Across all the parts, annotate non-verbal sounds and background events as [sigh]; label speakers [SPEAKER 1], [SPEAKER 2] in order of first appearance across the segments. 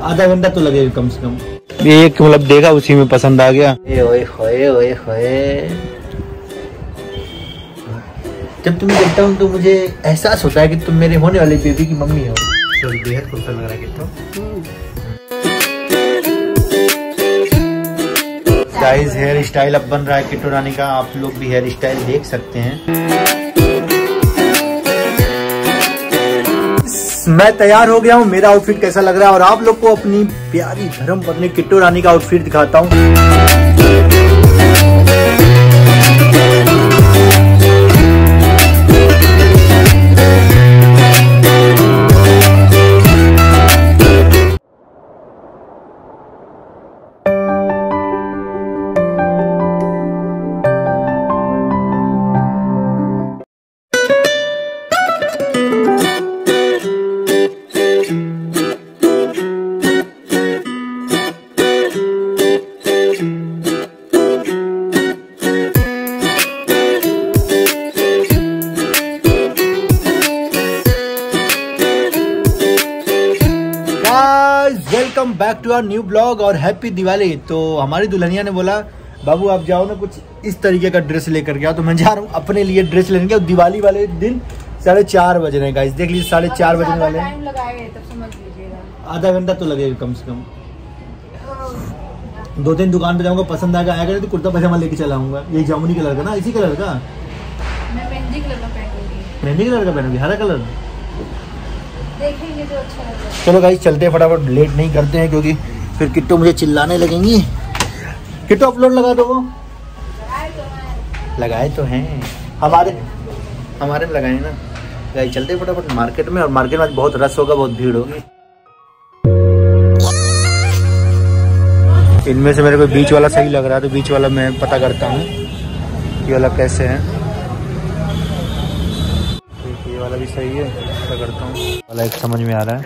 [SPEAKER 1] आधा घंटा तो लगेगा कम से कम। एक मतलब देखा उसी में पसंद आ गया। ओए होए ओए होए। जब तुम्हें देखता हूँ तो मुझे एहसास होता है कि तुम मेरे होने वाले बेबी की मम्मी हो। तो बेहद खूबसूरत लग रहा है कितना। गाइस हेयर स्टाइल अब बन रहा है किटो रानी का। आप लोग भी हेयर स्टाइल देख सकते हैं। मैं तैयार हो गया हूँ। मेरा आउटफिट कैसा लग रहा है? और आप लोग को अपनी प्यारी धर्म पत्नी किट्टू रानी का आउटफिट दिखाता हूँ। Welcome back to our new blog और हैप्पी दिवाली। तो हमारी दुल्हनिया ने बोला बाबू आप जाओ ना कुछ इस तरीके का ड्रेस लेकर के आओ। तो मैं जा रहा हूँ अपने लिए ड्रेस लेने के और दिवाली वाले दिन साढ़े चार बज रहे हैं गाइस देख लीजिए साढ़े चार बजने वाले आधा घंटा तो लगेगा कम से कम। दो तीन दुकान पे जाऊँगा पसंद आएगा आएगा तो कुर्ता पजामा लेके चला आऊँगा। ये जामुनी कलर का ना इसी कलर का?
[SPEAKER 2] मैं मेहंदी कलर का पहनूँगी
[SPEAKER 1] मेहंदी कलर का पहनोगी हरा कलर?
[SPEAKER 2] अच्छा
[SPEAKER 1] चलो गाइस चलते हैं फटाफट लेट नहीं करते हैं क्योंकि फिर किट्टू मुझे चिल्लाने लगेंगी। किट्टू अपलोड लगा दो वो। लगाए तो हैं। हमारे हमारे लगाए ना। गाइस चलते फटाफट मार्केट में और मार्केट में आज बहुत रस होगा बहुत भीड़ होगी। इनमें से मेरे को बीच वाला सही लग रहा है तो बीच वाला मैं पता करता हूँ ये वाला कैसे है, ये वाला भी सही है करता हूँ। वाला एक समझ में आ रहा है।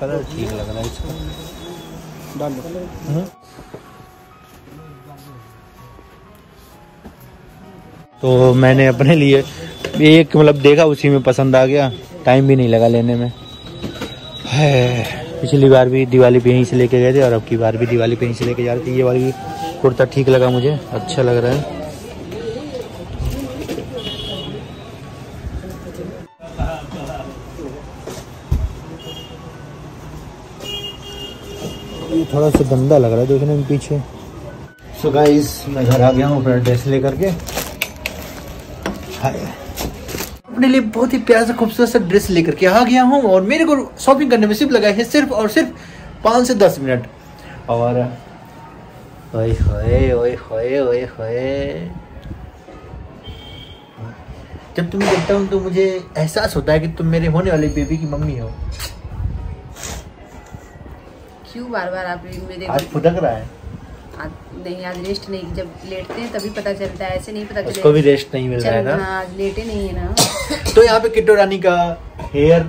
[SPEAKER 1] कलर ठीक लग रहा है इसका। हम्म। तो मैंने अपने लिए एक मतलब देखा उसी में पसंद आ गया। टाइम भी नहीं लगा लेने में। है पिछली बार भी दिवाली पे यहीं से लेके गए थे और अब की बार भी दिवाली पे यहीं से लेके जा रहे थे। ये वाली कुर्ता ठीक लगा मुझे अच्छा लग रहा है। ये थोड़ा सा गंदा लग रहा है देखने में पीछे। सो गाइस मैं घर आ गया हूँ अपना ड्रेस लेकर के। अपने लिए बहुत ही प्यारा सा खूबसूरत सा ड्रेस लेकर के आ गया हूँ और मेरे को शॉपिंग करने में सिर्फ़ लगा है सिर्फ़ और सिर्फ़ पाँच से दस मिनट। और ओए होए ओए होए ओए होए। जब तुम्हें देखता हूँ तो मुझे एहसास होता है कि तुम मेरे होने वाले बेबी की मम्मी हो।
[SPEAKER 2] क्यों बार बार आप मेरे
[SPEAKER 1] आज फुदक रहा है।
[SPEAKER 2] आज नहीं आज रेस्ट नहीं जब लेटते हैं तभी पता चलता है ऐसे नहीं पता
[SPEAKER 1] उसको भी रेस्ट नहीं मिल रहा है ना।
[SPEAKER 2] हाँ, आज लेटे नहीं है ना।
[SPEAKER 1] तो यहाँ पे किट्टो रानी का हेयर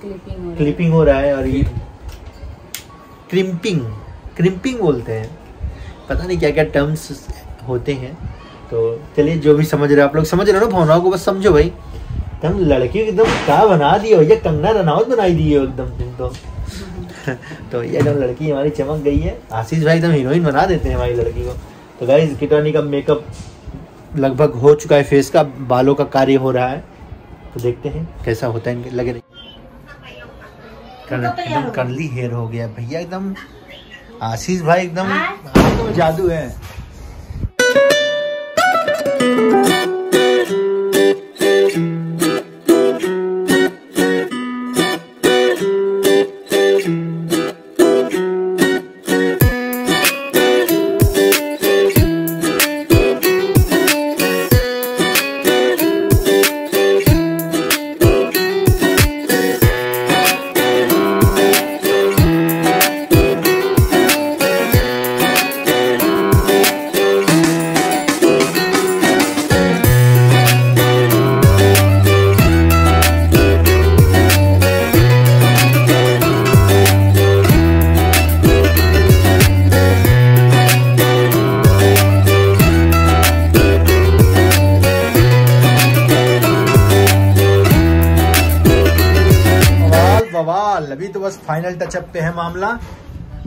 [SPEAKER 2] क्लिपिंग हो
[SPEAKER 1] क्लिपिंग हो। रहा है और ये क्रिम्पिंग क्रिम्पिंग बोलते हैं। पता नहीं क्या क्या टर्म्स होते हैं। तो चलिए जो भी समझ रहे हो आप लोग समझ रहे हो ना भावनाओं को बस समझो भाई। तुम लड़की एकदम क्या बना दिए भैया कंगना रनावत बनाई दी है एकदम तुम तो। [laughs] तो ये एकदम लड़की हमारी चमक गई है आशीष भाई एकदम हीरोइन बना देते हैं हमारी लड़की को। तो गाइस किटानी का मेकअप लगभग हो चुका है फेस का बालों का कार्य हो रहा है। तो देखते हैं कैसा होता है इनके लगे नहीं करली हेयर हो गया। भैया एकदम आशीष भाई एकदम जादू है।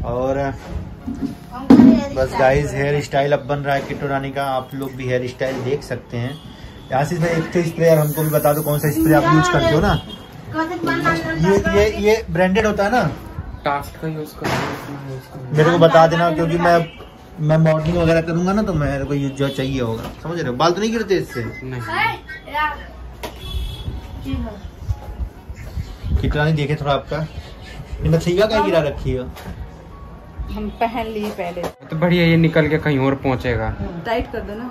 [SPEAKER 1] और बस गाइस हेयर स्टाइल अब बन रहा है किट्टू रानी का। आप लोग भी हेयर स्टाइल देख सकते हैं। आशीष भाई एक तो स्प्रे हमको भी बता दो कौन सा स्प्रे आप यूज़ करते हो ना। ये ये ये ब्रांडेड होता है ना।
[SPEAKER 3] टास्क का यूज़ करो
[SPEAKER 1] मेरे को बता देना क्योंकि मैं मैं मॉडलिंग वगैरह करूँगा ना तो मेरे को ये जो चाहिए होगा। समझ रहे हो? बाल तो नहीं गिरते इससे?
[SPEAKER 3] नहीं।
[SPEAKER 1] कितना नहीं देखे थोड़ा आपका। ये नथिया का गिरा रखी है।
[SPEAKER 2] हम पहन लिए पहले।
[SPEAKER 3] तो बढ़िया ये निकल के कहीं और पहुंचेगा।
[SPEAKER 2] टाइट कर दो ना।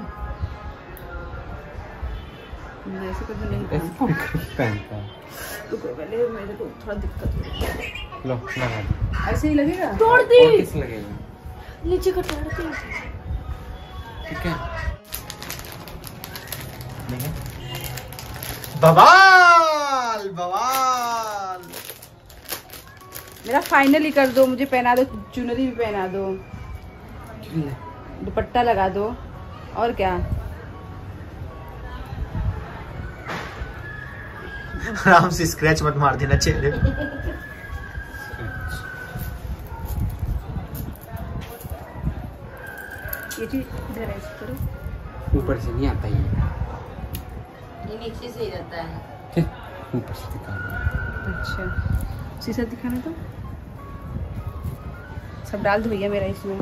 [SPEAKER 2] ऐसे कर दो नहीं
[SPEAKER 3] ऐसे पहनता।
[SPEAKER 2] रुको पहले मेरे को थोड़ा दिक्कत हो रही है।
[SPEAKER 3] लो लगा दो।
[SPEAKER 2] ऐसे ही लगेगा?
[SPEAKER 3] तोड़ दी। किस लगेगा?
[SPEAKER 2] नीचे का तोड़ दे।
[SPEAKER 3] ठीक है।
[SPEAKER 1] बवाल! बवाल!
[SPEAKER 2] मेरा फाइनल ही कर दो मुझे पहना दो चुनरी भी पहना दो। दुपट्टा लगा दो। और क्या?
[SPEAKER 1] आराम से स्क्रैच मत मार देना चेहरे
[SPEAKER 2] ये चीज़ करो।
[SPEAKER 3] ऊपर से नहीं आता ये।
[SPEAKER 4] ये नीचे से ही रहता है। [laughs]
[SPEAKER 3] ऊपर से दिखा
[SPEAKER 2] अच्छा। शीशा दिखाना तो। सब डाल दो भैया मेरा इसमें।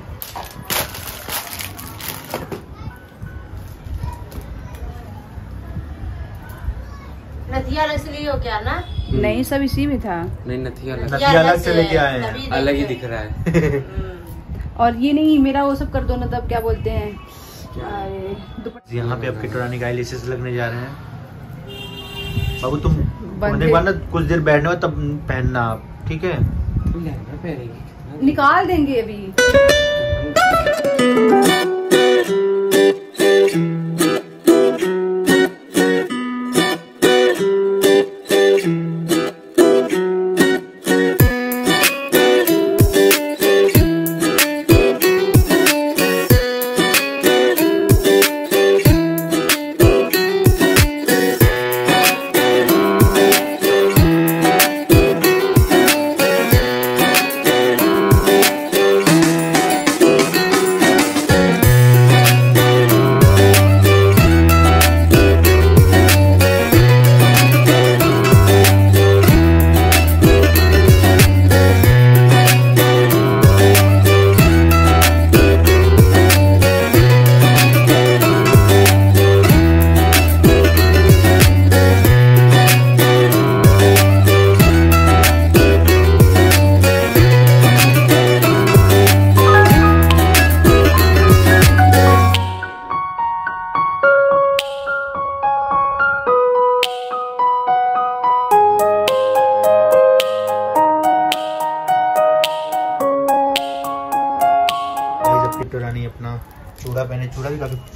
[SPEAKER 4] हो क्या ना?
[SPEAKER 2] नहीं सब इसी में था।
[SPEAKER 3] नहीं नथिया अलग
[SPEAKER 1] नथिया अलग से लेके आए हैं।
[SPEAKER 3] अलग ही
[SPEAKER 4] दिख।
[SPEAKER 3] रहा है।
[SPEAKER 4] हम्म।
[SPEAKER 2] और ये नहीं मेरा वो सब कर दो ना तब क्या बोलते हैं?
[SPEAKER 1] यहाँ पे अब किटोरानी का आईलेसेस लगने जा रहे हैं। बाबू तुम
[SPEAKER 2] बंद
[SPEAKER 1] ना कुछ देर बैठने बाद तब पहनना आप ठीक है?
[SPEAKER 3] तू लहंगा पहनेगी।
[SPEAKER 2] निकाल देंगे अभी।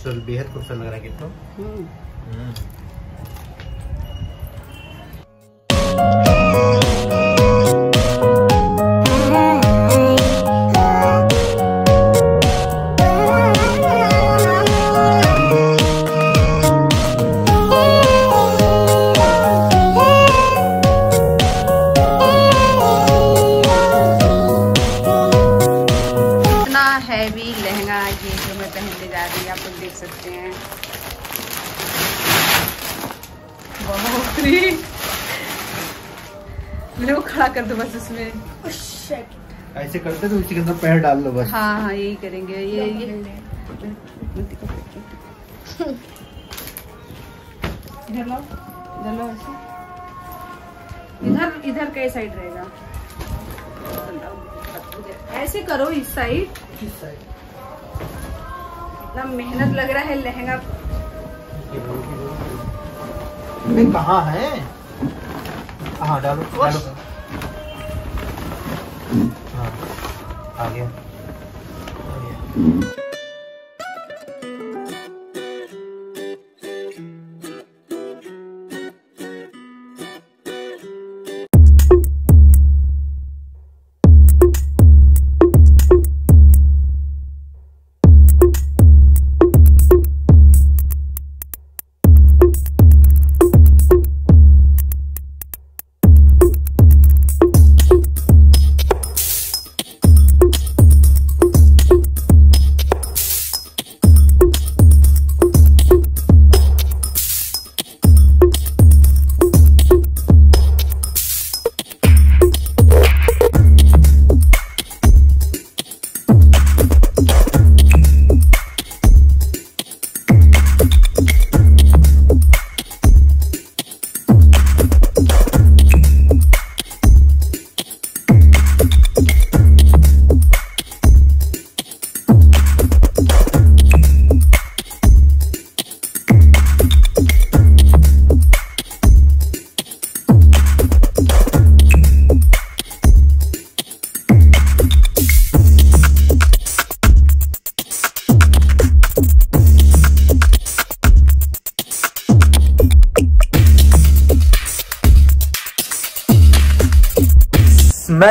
[SPEAKER 1] खूबसूरत बेहद खूबसूरत लग रहा है किट्टू
[SPEAKER 2] बहुत ही मेरे को खड़ा कर दो बस इसमें।
[SPEAKER 1] ऐसे करते तो उसी के अंदर पैर डाल लो बस।
[SPEAKER 2] हाँ हाँ यही करेंगे ये ये। इधर लो। इधर लो ऐसे। इधर इधर के साइड रहेगा। ऐसे करो इस साइड। इतना मेहनत लग रहा है लहंगा।
[SPEAKER 1] नहीं कहाँ है? हाँ डालो डालो। हाँ आ गया आ गया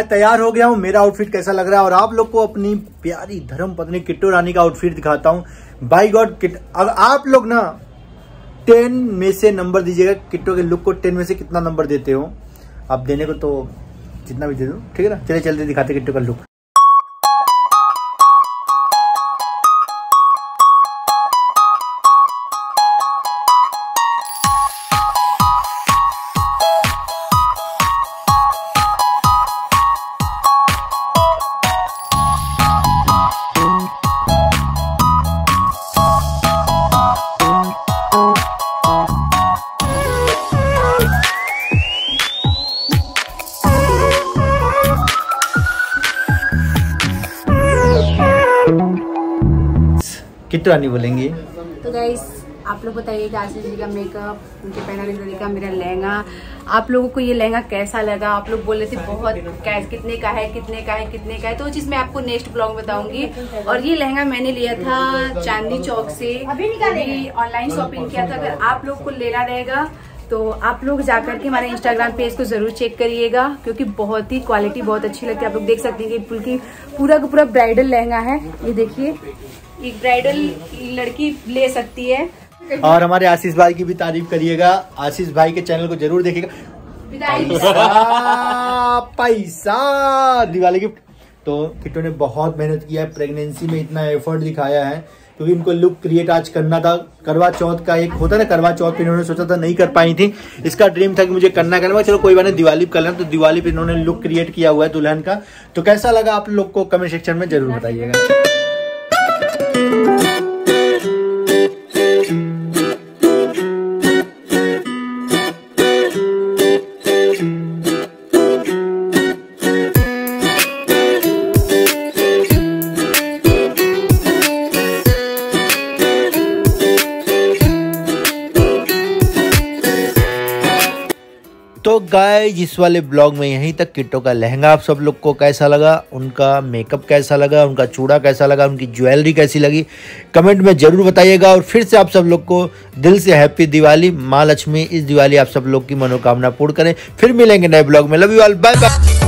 [SPEAKER 1] तैयार हो गया हूँ, मेरा आउटफिट कैसा लग रहा है? और आप लोग को अपनी प्यारी धर्म पत्नी किट्टू रानी का आउटफिट दिखाता हूँ। बाई गॉड किट, अगर आप लोग ना टेन में से नंबर दीजिएगा, किट्टो के लुक को टेन में से कितना नंबर देते हो? आप देने को तो जितना भी दे दो, ठीक है ना? चले चलते दिखाते किट्टो का लुक किट्टू रानी बोलेंगे।
[SPEAKER 2] तो गाइस आप लोग बताइए आशीष जी का मेकअप उनके पहनाने का तरीका मेरा लहंगा आप लोगों को ये लहंगा कैसा लगा? आप लोग बोल रहे थे बहुत कैश कितने का है कितने का है कितने का है। तो चीज़ मैं आपको नेक्स्ट ब्लॉग बताऊँगी। और ये लहंगा मैंने लिया था चांदनी चौक से। अभी ऑनलाइन शॉपिंग किया था। अगर आप लोग को लेना रहेगा तो आप लोग जाकर के हमारे इंस्टाग्राम पेज को ज़रूर चेक करिएगा क्योंकि बहुत ही क्वालिटी बहुत अच्छी लगती है। आप लोग देख सकते हैं कि बिल्कुल पूरा का पूरा ब्राइडल लहंगा है। ये देखिए एक ब्राइडल लड़की ले सकती है।
[SPEAKER 1] और हमारे आशीष भाई की भी तारीफ़ करिएगा। आशीष भाई के चैनल को ज़रूर देखिएगा। पैसा दिवाली गिफ्ट तो किटो ने बहुत मेहनत किया है प्रेगनेंसी में इतना एफर्ट दिखाया है। क्योंकि इनको लुक क्रिएट आज करना था। करवा चौथ का एक होता ना करवा चौथ पे इन्होंने सोचा था नहीं कर पाई थी। इसका ड्रीम था कि मुझे करना करना चलो कोई बात नहीं, दिवाली कर तो दिवाली पे इन्होंने लुक क्रिएट किया हुआ है दुल्हन का। तो कैसा लगा आप लोग को कमेंट सेक्शन में? ज़रूर बताइएगा। तो गाय जिस वाले ब्लॉग में यहीं तक किट्टो का लहंगा आप सब लोग को कैसा लगा? उनका मेकअप कैसा लगा? उनका चूड़ा कैसा लगा? उनकी ज्वेलरी कैसी लगी? कमेंट में ज़रूर बताइएगा और फिर से आप सब लोग को दिल से हैप्पी दिवाली, माँ लक्ष्मी, इस दिवाली आप सब लोग की मनोकामना पूर्ण करें। फिर मिलेंगे नए ब्लॉग में। Love you all bye bye